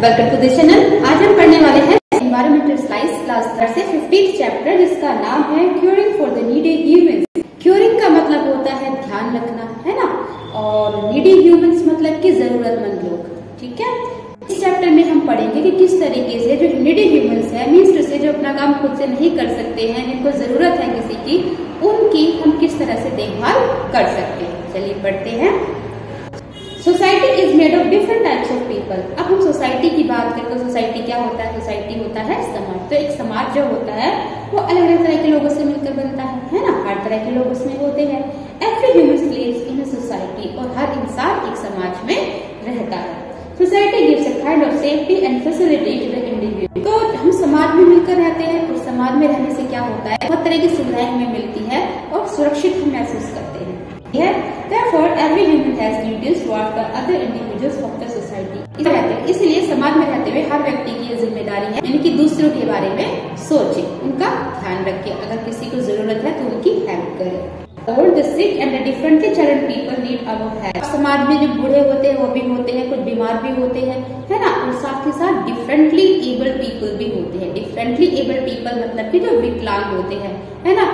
Welcome to the channel आज हम पढ़ने वाले हैं इन्वायरमेंटल स्लाइस क्लास थर्ड से फिफ्टीन चैप्टर जिसका नाम है curing for the needy humans curing का मतलब होता है ध्यान रखना, है ना? और नीडी ह्यूमंस मतलब कि जरूरतमंद लोग, ठीक है? इस चैप्टर में हम पढ़ेंगे कि किस तरीके से जो नीडी ह्यूमंस है मीन्स से जो अपना काम खुद से नहीं कर सकते हैं, जिनको ज़रूरत है किसी की, उनकी हम किस तरह से देखभाल कर सकते हैं? चलिए पढ़ते हैं। Society is made of different types of people अब हम सोसाइटी की बात करें तो सोसाइटी क्या होता है? सोसाइटी होता है समाज। तो एक समाज जो होता है वो अलग अलग तरह के लोगों से मिलकर बनता है है ना? हर तरह के लोग उसमें होते हैं। Every human lives in society और हर इंसान एक समाज में रहता है। Society gives a kind of safety and facility to the individual तो हम समाज में मिलकर रहते हैं और समाज में रहने से क्या होता है? बहुत तरह की सुविधाएँ हमें मिलती है और सुरक्षित हम महसूस करते हैं। Therefore, every human has duties towards the other individuals of the society. इसलिए समाज में रहते हुए हर व्यक्ति की ज़िम्मेदारी है, यानी कि दूसरों के बारे में सोचे, उनका ध्यान रखे। अगर किसी को ज़रूरत है तो उनकी हेल्प करे। और the sick and differently challenged people need our help समाज में जो बूढ़े होते हैं, वो भी होते हैं, कुछ बीमार भी होते हैं, है ना? और साथ ही साथ डिफरेंटली एबल पीपल भी होते हैं। डिफरेंटली एबल पीपल मतलब कि जो विकलांग होते हैं, है ना?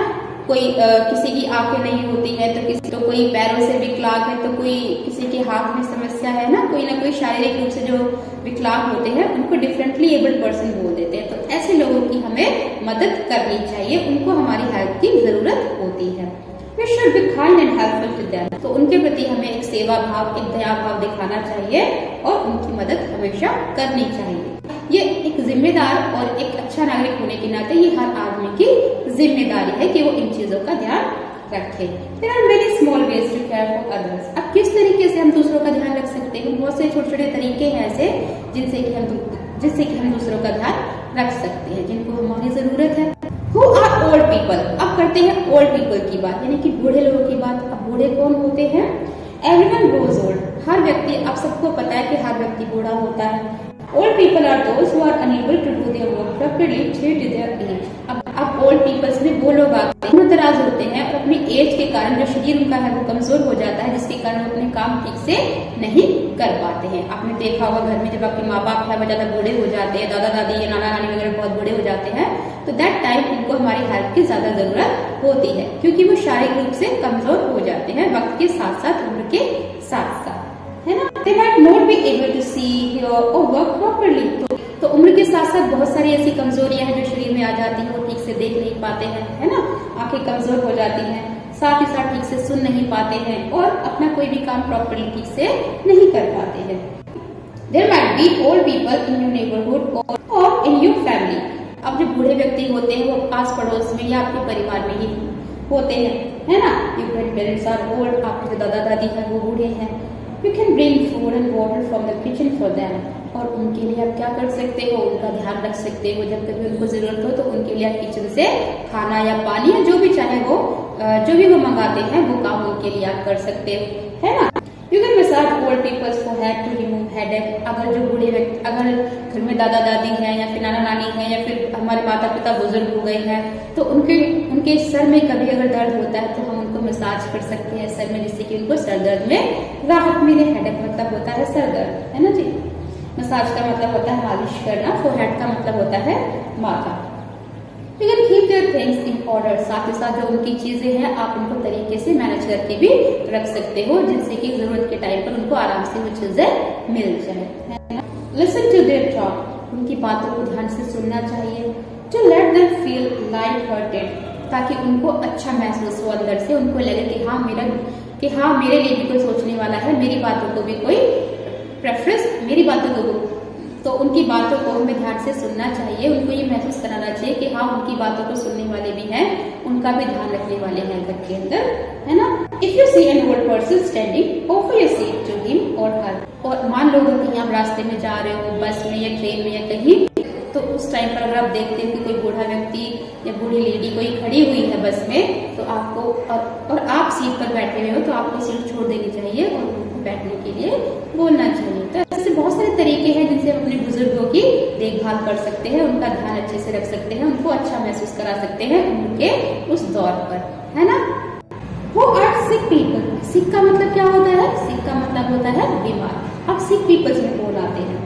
कोई आ, किसी की आँखें नहीं होती है तो किसी तो कोई पैरों से विकलांग है तो कोई किसी के हाथ में समस्या है ना कोई ना कोई शारीरिक रूप से जो विकलांग होते हैं उनको डिफरेंटली एबल्ड पर्सन बोल देते हैं। तो ऐसे लोगों की हमें मदद करनी चाहिए उनको हमारी हेल्प की ज़रूरत होती है। एंड हेल्पफुल तो उनके प्रति हमें एक सेवा भाव एक दया भाव दिखाना चाहिए और उनकी मदद हमेशा करनी चाहिए। ये एक जिम्मेदार और एक अच्छा नागरिक होने के नाते ये हर आदमी की ज़िम्मेदारी है कि वो इन चीज़ों का ध्यान रखे। There are very small ways to care for others अब किस तरीके से हम दूसरों का ध्यान रख सकते हैं? बहुत से छोटे छोटे तरीके हैं ऐसे, जिनसे कि हम जिससे कि हम दूसरों का ध्यान रख सकते हैं, जिनको हमारी ज़रूरत है। हु आर ओल्ड पीपल अब करते हैं ओल्ड पीपल की बात, यानी कि बूढ़े लोगों की बात। अब बूढ़े कौन होते हैं? एवरीवन ग्रोज ओल्ड हर व्यक्ति, आप सबको पता है कि हर व्यक्ति बूढ़ा होता है। Old people are those who are unable to do their work properly due to their age अब अब ओल्ड पीपल्स में वो लोग आते हैं दराज होते हैं और अपनी एज के कारण जो शरीर उनका है, वो कमज़ोर हो जाता है, जिसके कारण वो अपने काम ठीक से नहीं कर पाते हैं। आपने देखा होगा घर में जब आपके माँ बाप है, वो ज़्यादा बूढ़े हो जाते हैं दादा दादी या नाना नानी वगैरह बहुत बूढ़े हो जाते हैं तो दैट टाइम उनको हमारी हेल्प की ज़्यादा ज़रूरत होती है, क्योंकि वो शारीरिक रूप से कमज़ोर हो जाते हैं वक्त के साथ साथ उम्र के साथ साथ है ना? They might not be able to see or work properly तो, तो उम्र के साथ साथ बहुत सारी ऐसी कमजोरियाँ हैं जो शरीर में आ जाती हैं वो ठीक से देख नहीं पाते हैं है ना? आँखें कमज़ोर हो जाती हैं साथ ही साथ ठीक से सुन नहीं पाते हैं और अपना कोई भी काम प्रॉपरली ठीक से नहीं कर पाते हैं। There might be old people in your neighbourhood or in your family अब जो बूढ़े व्यक्ति होते हैं वो पास पड़ोस में या आपके परिवार में ही होते हैं है ना? योर पेरेंट्स आर ओल्ड आपके जो दादा दादी है वो बूढ़े हैं। You can bring food and water from the kitchen for them और उनके लिए आप क्या कर सकते हो? उनका ध्यान रख सकते हो। जब कभी उनको ज़रूरत हो तो उनके लिए आप किचन से खाना या पानी या जो भी चाहे वो जो भी वो मंगाते हैं, वो काम उनके लिए आप कर सकते हो। है ना? You can massage old peoples for head to remove headache अगर जो बूढ़े व्यक्ति अगर घर में दादा दादी हैं या फिर नाना नानी हैं या फिर हमारे माता पिता बुज़ुर्ग हो गए हैं तो उनके उनके सर में कभी अगर दर्द होता है तो हम उनको मसाज कर सकते हैं सर में, जिससे कि उनको सर दर्द में राहत मिले। हेडेक मतलब होता है सर दर्द, है ना जी? मसाज का मतलब होता है मालिश करना फोरहेड का मतलब होता है माथा। You can keep their things in order साथ ही साथ जो उनकी चीज़ें हैं, आप उनको तरीके से मैनेज करके भी रख सकते हो जिससे कि ज़रूरत के टाइम पर उनको आराम से वो चीज़ें मिल जाए लिसन टू देयर टॉक उनकी बातों को ध्यान से सुनना चाहिए to let them feel light hearted ताकि उनको अच्छा महसूस हो अंदर से, उनको लगे कि हाँ मेरा, कि हाँ मेरे लिए भी कोई सोचने वाला है, मेरी बातों को भी कोई प्रेफरेंस मेरी बातों को तो उनकी बातों को हमें ध्यान से सुनना चाहिए। उनको ये महसूस कराना चाहिए कि हाँ उनकी बातों को सुनने वाले भी हैं उनका भी ध्यान रखने वाले हैं घर के अंदर है ना? If you see an old person standing offer your seat to him or her और मान लो कहीं आप रास्ते में जा रहे हो बस में या ट्रेन में या कहीं तो उस टाइम पर अगर आप देखते हैं कि कोई बूढ़ा व्यक्ति या बूढ़ी लेडी कोई खड़ी हुई है बस में तो आपको और, और आप सीट पर बैठे हुए हो तो आपको सीट छोड़ देनी चाहिए और उनको बैठने के लिए बोलना चाहिए। तो ऐसे बहुत सारे तरीके हैं जिनसे हम अपने बुज़ुर्गों की देखभाल कर सकते हैं, उनका ध्यान अच्छे से रख सकते हैं, उनको अच्छा महसूस करा सकते हैं उनके उस दौर पर, है ना? वो आर सिक पीपल सिक का मतलब क्या होता है? सिक का मतलब होता है बीमार। अब सिक पीपल्स में कौन आते हैं।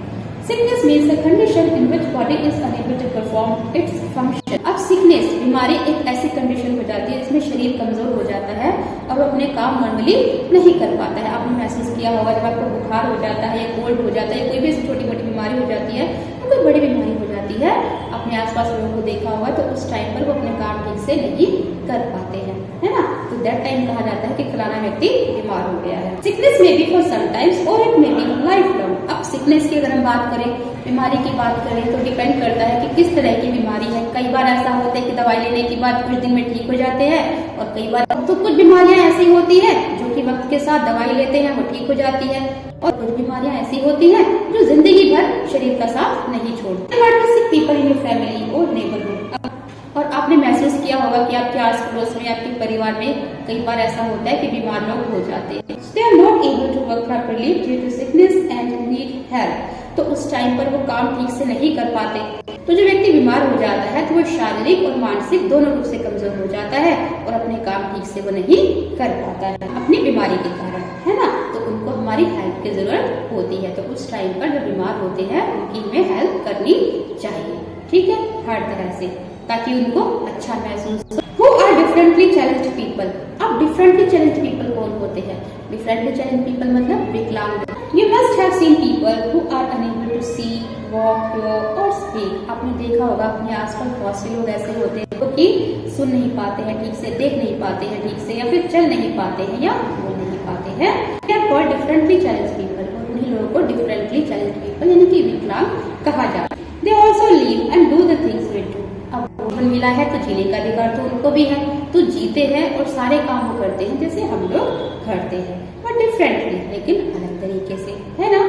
Sickness means a condition in which body is unable to perform its function अब सिकनेस बीमारी एक ऐसी कंडीशन हो जाती है जिसमें शरीर कमज़ोर हो जाता है और अपने काम नॉर्मली नहीं कर पाता है। आपने महसूस किया होगा जब आपको बुखार हो जाता है या कोल्ड हो जाता है कोई भी छोटी मोटी बीमारी हो जाती है कोई बड़ी बीमारी हो जाती है। अपने आसपास लोगों को देखा होगा तो उस टाइम पर वो अपने काम ठीक से नहीं कर पाते हैं, है ना? तो दैट टाइम कहा जाता है कि फलाना व्यक्ति बीमार हो गया है। सिकनेस में be for sometimes or it may be life long sickness की अगर हम बात करें, बीमारी की बात करें तो डिपेंड करता है कि किस तरह की बीमारी है। कई बार ऐसा होता है कि दवाई लेने के बाद कुछ दिन में ठीक हो जाते हैं और कई बार तो कुछ बीमारियाँ ऐसी होती है जो कि वक्त के साथ दवाई लेते हैं, वो ठीक हो जाती है। और कुछ बीमारियाँ ऐसी होती हैं जो ज़िंदगी भर शरीर का साथ नहीं छोड़ती। People in family or neighbourhood और आपने महसूस किया होगा कि आपके आस पड़ोस में, आपके परिवार में कई बार ऐसा होता है कि बीमार लोग हो जाते हैं। तो उस टाइम पर वो काम ठीक से नहीं कर पाते। तो जो व्यक्ति बीमार हो जाता है तो वो शारीरिक और मानसिक दोनों रूप से कमज़ोर हो जाता है और अपने काम ठीक से वो नहीं कर पाता है, अपनी बीमारी के कारण, है ना? तो उनको हमारी हेल्प की ज़रूरत होती है। तो उस टाइम पर जो बीमार होते हैं, उनकी हमें हेल्प करनी चाहिए। ठीक है? हर तरह से। ताकि उनको अच्छा महसूस हो। आर डिफरेंटली चैलेंज पीपल अब डिफरेंटली चैलेंज पीपल कौन होते हैं? डिफरेंटली चैलेंज पीपल मतलब विकलांग। You must have seen people who are unable to see walk your or speak आपने देखा होगा, अपने आसपास बहुत से लोग ऐसे होते हैं जो कि सुन नहीं पाते हैं, ठीक से देख नहीं पाते हैं, ठीक से या फिर चल नहीं पाते हैं या बोल नहीं पाते हैं। कॉल्ड डिफरेंटली चैलेंज पीपल और उन्हीं लोगों को डिफरेंटली चैलेंज पीपल यानी कि विकलांग कहा जाता है। They also live and do the things with अब जीवन मिला है तो जीने का अधिकार तो उनको भी है। तो जीते हैं और सारे काम वो करते हैं, जैसे हम लोग करते हैं बट डिफरेंटली लेकिन अलग तरीके से, है ना?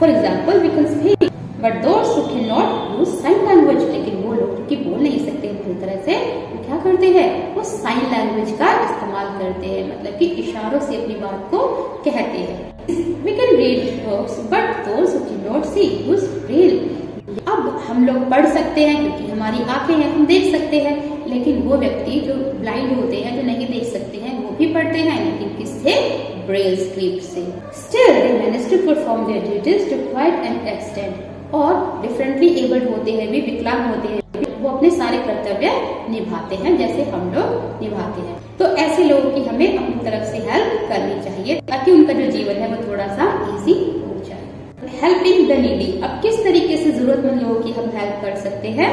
For example we can speak but who can not use sign language लेकिन वो लोग की बोल नहीं सकते, पूरी तरह से, वो क्या करते हैं? वो साइन लैंग्वेज का इस्तेमाल करते हैं मतलब कि इशारों से अपनी बात को कहते हैं। We can read books but can not see use अब हम लोग पढ़ सकते हैं, क्योंकि हमारी आँखें हैं, हम देख सकते हैं, लेकिन वो व्यक्ति जो ब्लाइंड होते हैं, जो नहीं देख सकते हैं, वो भी पढ़ते हैं, लेकिन किससे? ब्रेल स्क्रिप्ट से। Still to perform their duties to quite an extent और डिफरेंटली एबल्ड होते हैं, भी विकलांग होते हैं वो अपने सारे कर्तव्य निभाते हैं, जैसे हम लोग निभाते हैं। तो ऐसे लोगों की हमें अपनी तरफ़ से हेल्प करनी चाहिए, ताकि उनका जो जीवन है, वो थोड़ा सा इजी हेल्पिंग द नीडी अब किस तरीके से जरूरतमंद लोगों की हम हेल्प कर सकते हैं?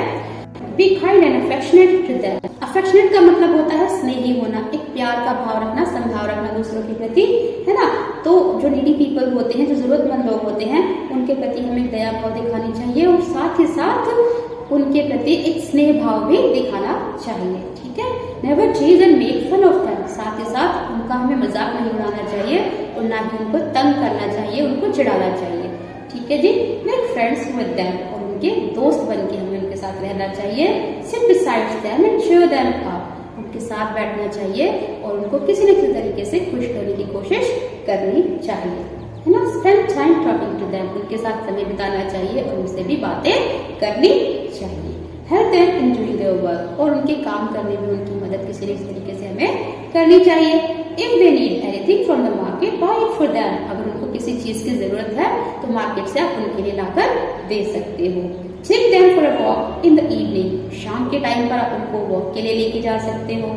Be kind and affectionate to them affectionate का मतलब होता है स्नेही होना, एक प्यार का भाव रखना संभाव रखना दूसरों के प्रति, है ना? तो जो नीडी पीपल होते हैं, जो जरूरतमंद लोग होते हैं, उनके प्रति हमें दया भाव दिखानी चाहिए और साथ ही साथ उनके प्रति एक स्नेह भाव भी दिखाना चाहिए, ठीक है? Never tease and make fun of them साथ ही साथ उनका हमें मज़ाक नहीं उड़ाना चाहिए और ना ही उनको तंग करना चाहिए, उनको चिढ़ाना चाहिए। ठीक है जी? मेक फ्रेंड्स विद देम और उनके दोस्त बन के हमें उनके साथ रहना चाहिए। Sit besides them and show them up उनके साथ बैठना चाहिए और उनको किसी न किसी तरीके से खुश करने की कोशिश करनी चाहिए। है ना? Spend time talking to them उनके साथ समय बिताना चाहिए और उनसे भी बातें करनी चाहिए। Help them in doing their work और उनके काम करने में उनकी मदद किसी किसी तरीके से हमें करनी चाहिए। If they need anything from the market buy it for them अगर उनको किसी चीज़ की ज़रूरत है तो मार्केट से आप उनके लिए लाकर दे सकते हो। Take them for a walk in the evening शाम के टाइम पर आप उनको वॉक के लिए लेके जा सकते हो।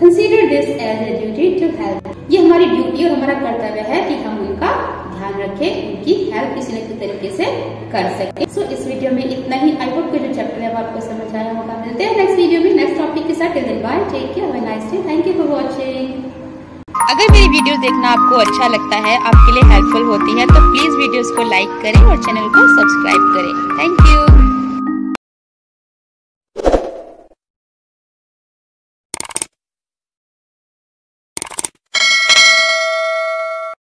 Consider this as a duty to help ये हमारी ड्यूटी और हमारा कर्तव्य है कि हम उनका ध्यान रखें उनकी हेल्प किसी न किसी तरीके से कर सके। सो so, इस वीडियो में इतना ही। आई होप के जो चैप्टर है वो आपको समझ आया होगा। मिलते हैं नेक्स्ट वीडियो में नेक्स्ट टॉपिक के साथ। Bye take care nice day thank you for watching अगर मेरी वीडियो देखना आपको अच्छा लगता है आपके लिए हेल्पफुल होती है तो प्लीज़ वीडियोस को लाइक करें और चैनल को सब्सक्राइब करें। Thank you